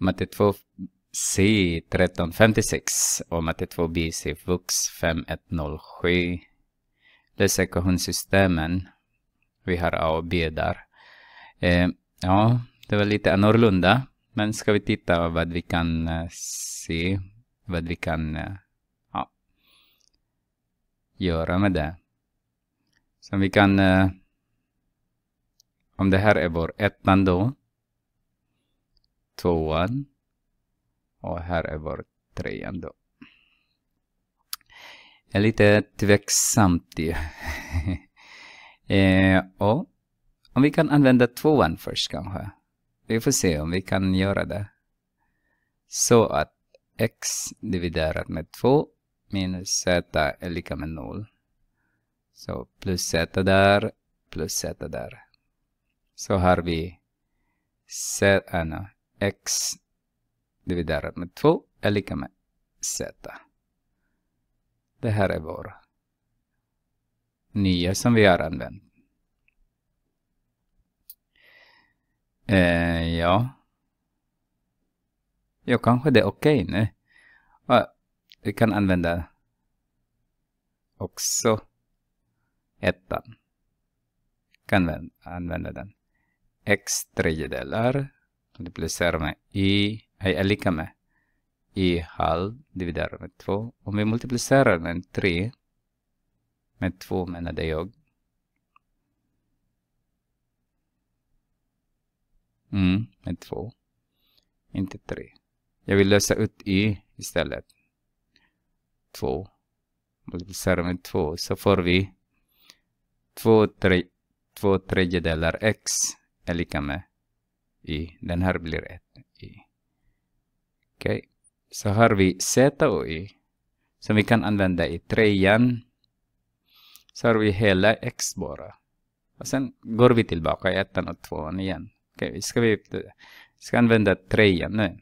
matte 2C 1356 och matte 2B C Vux 5107. Lösa ekvationssystemen. Vi har A och B där. Eh, ja, det var lite annorlunda. Men ska vi titta vad vi kan uh, se, vad vi kan uh, ja, göra med det. Så vi kan, uh, om det här är vår ettan då, tvåan och här är vår trean då. Jag är lite tveksamt ju. eh, och om vi kan använda tvåan först kanske. Vi får se om vi kan göra det. Så att x dividerat med 2 minus z är lika med 0. Så plus z där, plus z där. Så har vi z, äh, x dividerat med 2 är lika med z. Det här är vår nya som vi har använt. Eh, ja. Ja, kanske det är okej okay nu. Ja, vi kan använda också ettan. Kan använda den. x tredjedelar multiplicerar med y är lika med y halv dividerat med 2. Om vi multiplicerar med 3 med 2 menade jag Mm, med två. Inte tre. Jag vill lösa ut y istället. Två. multiplicerar med två så får vi två, tre, två tredjedelar x är lika med i. Den här blir ett y. Okej. Okay. Så har vi z och y som vi kan använda i trean. Så har vi hela x bara. Och sen går vi tillbaka i ettan och tvåan igen. Okej, ska vi ska använda trean nu.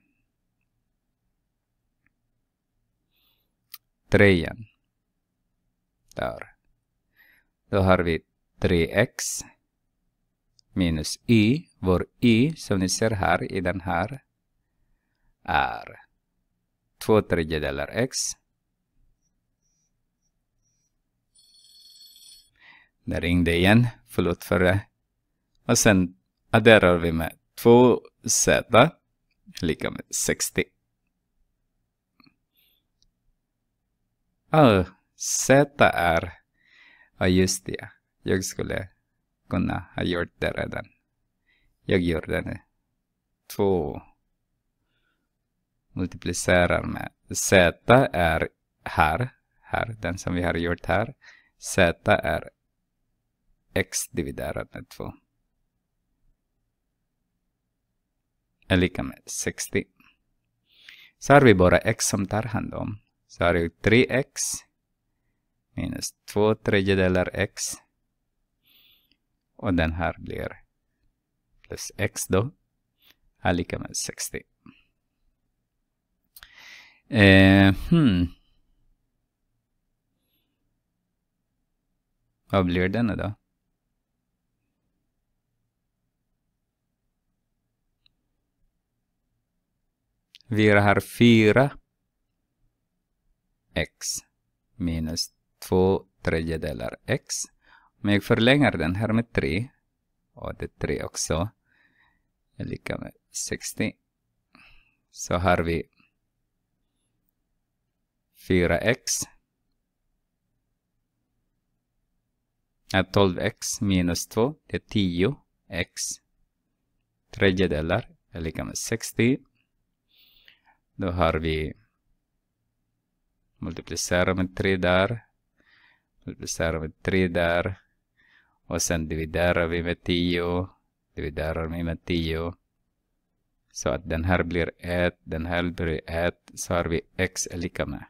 Trean. Där. Då har vi 3x minus y. Vår y, som ni ser här i den här, är 2 tredjedelar x. Där ringde igen. Förlåt för det. Och sen adderar vi med 2z lika med 60. Oh, z är, ja just det, jag skulle kunna ha gjort det redan. Jag gör det nu. 2 multiplicerar med z är här, här, den som vi har gjort här. z är x dividerat med 2. är lika med 60. Så har vi bara x som tar hand om. Så har vi 3x minus 2 tredjedelar x. Och den här blir plus x då är lika med 60. Eh, hmm. Vad blir den då? Vi har 4 x minus 2 tredjedelar x. Om jag förlänger den här med 3 och det är 3 också är lika med 60. Så har vi 4x är 12x minus 2, det är 10x. Tredjedelar är lika med 60. Då har vi multiplicera med 3 där. Multiplicera med 3 där. Och sen dividerar vi med 10. Dividerar vi med 10. Så att den här blir 1, den här blir 1. Så har vi x är lika med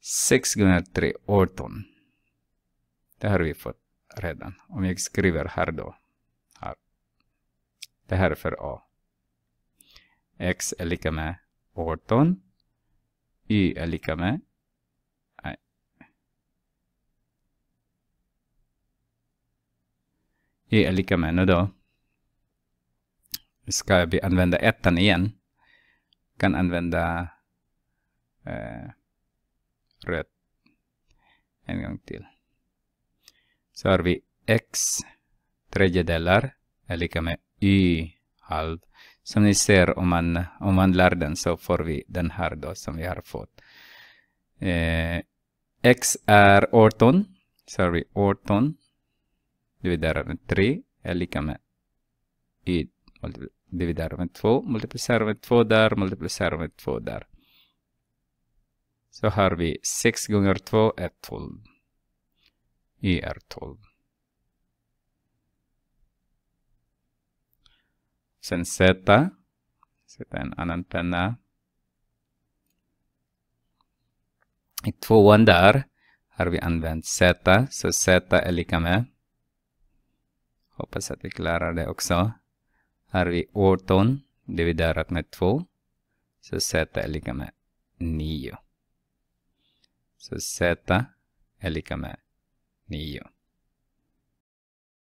6 gånger 3, 18. Det har vi fått redan. Om jag skriver här då. Här. Det här är för a x är lika med 18. y är lika med y är lika med nu då ska vi använda ettan igen. Kan använda eh, rött en gång till. Så har vi x tredjedelar är lika med y halv. Som ni ser om man, omvandlar den så får vi den här då som vi har fått. Eh, x är 18. Så har vi 18 dividerar med 3 är lika med y dividerar med 2 multiplicerar med 2 där multiplicerar med 2 där. Så har vi 6 gånger 2 är 12. y är 12. Sen Z. Sätta en annan penna. I tvåan där har vi använt Z. Så Z är lika med. Hoppas att vi klarar det också. Här Har vi 18 dividerat med 2. Så Z är lika med 9. Så Z är lika med 9.